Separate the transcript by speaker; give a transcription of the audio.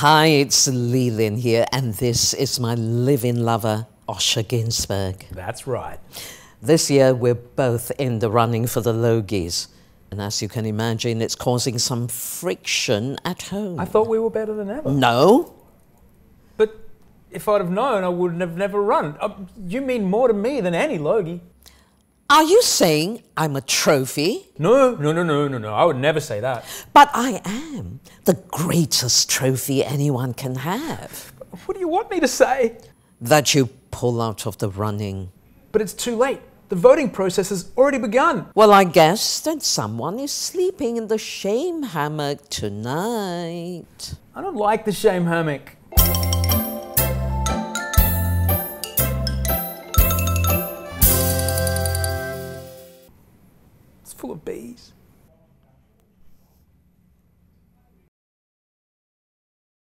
Speaker 1: Hi, it's Lee Lin here, and this is my living lover, Osher Günsberg.
Speaker 2: That's right.
Speaker 1: This year, we're both in the running for the Logies. And as you can imagine, it's causing some friction at home.
Speaker 2: I thought we were better than ever.
Speaker 1: no?
Speaker 2: But if I'd have known, I would have never run. Uh, you mean more to me than any Logie.
Speaker 1: Are you saying I'm a trophy?
Speaker 2: No, no, no, no, no, no. I would never say that.
Speaker 1: But I am the greatest trophy anyone can have.
Speaker 2: What do you want me to say?
Speaker 1: That you pull out of the running.
Speaker 2: But it's too late. The voting process has already begun.
Speaker 1: Well, I guess that someone is sleeping in the shame hammock tonight.
Speaker 2: I don't like the shame hammock. full of bees.